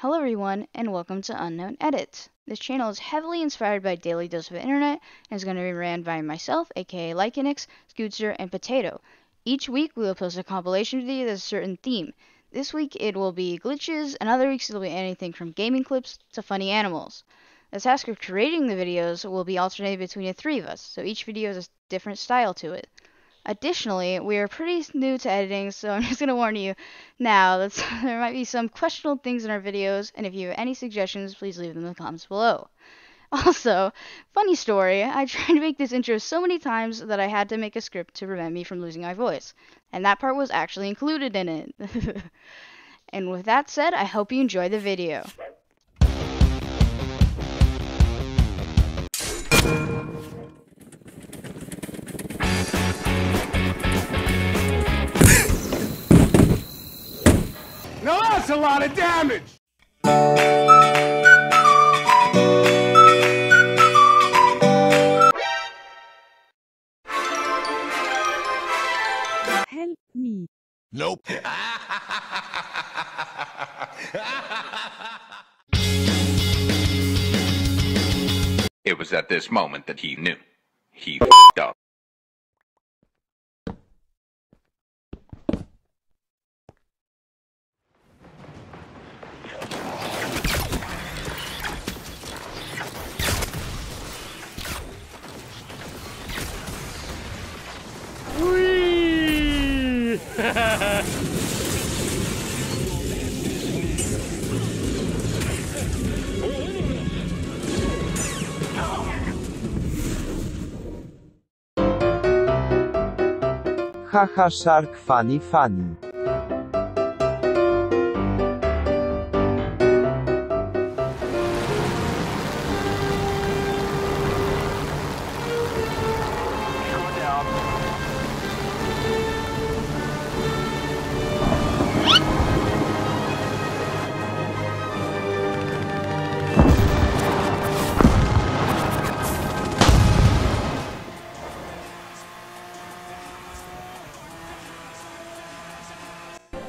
Hello everyone and welcome to Unknown Edits. This channel is heavily inspired by Daily Dose of Internet and is going to be ran by myself, aka LyKanix, Skoodster, and Potato. Each week we will post a compilation video that's a certain theme. This week it will be glitches and other weeks it'll be anything from gaming clips to funny animals. The task of creating the videos will be alternated between the three of us, so each video has a different style to it. Additionally, we are pretty new to editing, so I'm just going to warn you now that there might be some questionable things in our videos, and if you have any suggestions, please leave them in the comments below. Also, funny story, I tried to make this intro so many times that I had to make a script to prevent me from losing my voice, and that part was actually included in it. and with that said, I hope you enjoy the video. Now that's a lot of damage! Help me. Nope. It was at this moment that he knew. He f***ed up. Haha shark funny funny.